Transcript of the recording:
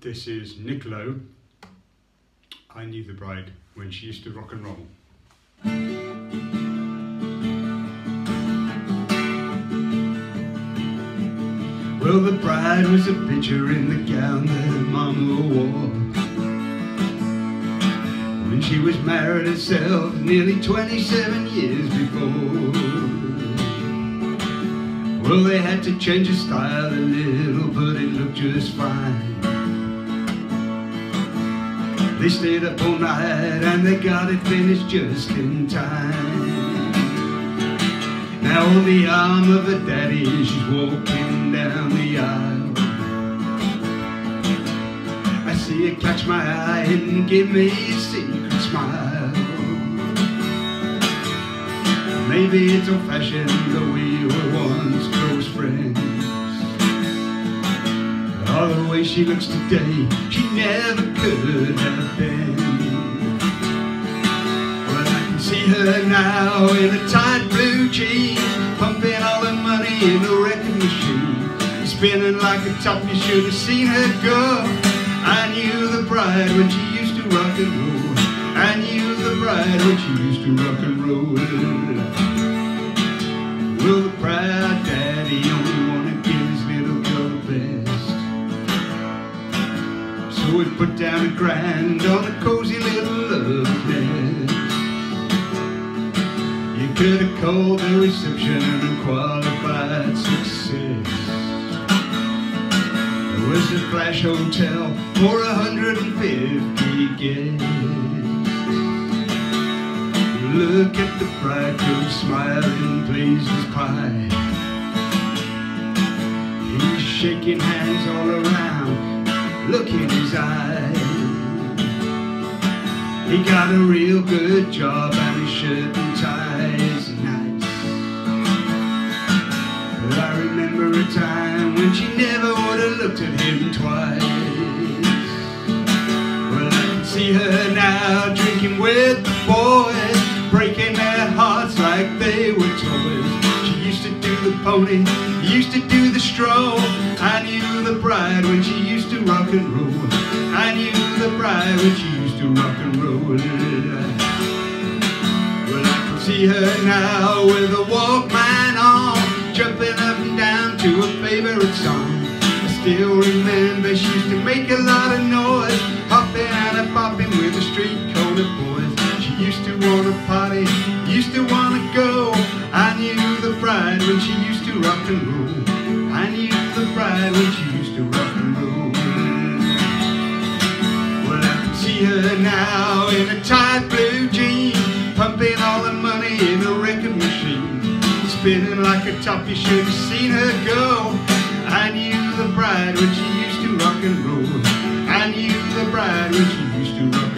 This is Nick Lowe. I knew the bride when she used to rock and roll. Well, the bride was a picture in the gown that her Mama wore. When she was married herself nearly 27 years before. Well, they had to change her style a little, but it looked just fine. They stayed up all night and they got it finished just in time. Now on the arm of her daddy, she's walking down the aisle. I see her catch my eye and give me a secret smile. Maybe it's old fashioned, though we were once close friends. The way she looks today, she never could have been. Well, I can see her now in a tight blue jeans, pumping all the money in a record machine, spinning like a top. You should have seen her go. I knew the bride when she used to rock and roll. I knew the bride when she used to rock and roll. We put down a grand on a cozy little nest. You could have called the reception an unqualified success. It was a flash hotel for a hundred and fifty guests. Look at the bridegroom smiling, pleased as pie. He's shaking hands all around, look in his eyes. He got a real good job and his shirt and tie is nice. But I remember a time when she never would have looked at him twice. Well, I can see her now drinking with the boys, breaking their hearts like they were toys. She used to do the pony, used to do the stroll. I knew the bride when she rock and roll. I knew the bride when she used to rock and roll. Well, I can see her now with a Walkman on, jumping up and down to her favorite song. I still remember she used to make a lot of noise, hopping and a bopping with the street corner boys. She used to wanna party, used to wanna go. I knew the bride when she used to rock and roll. I knew the bride when she used to rock and roll. See now in a tight blue jean, pumping all the money in a record machine, spinning like a top. You should have seen her go. I knew the bride when she used to rock and roll. I knew the bride when she used to rock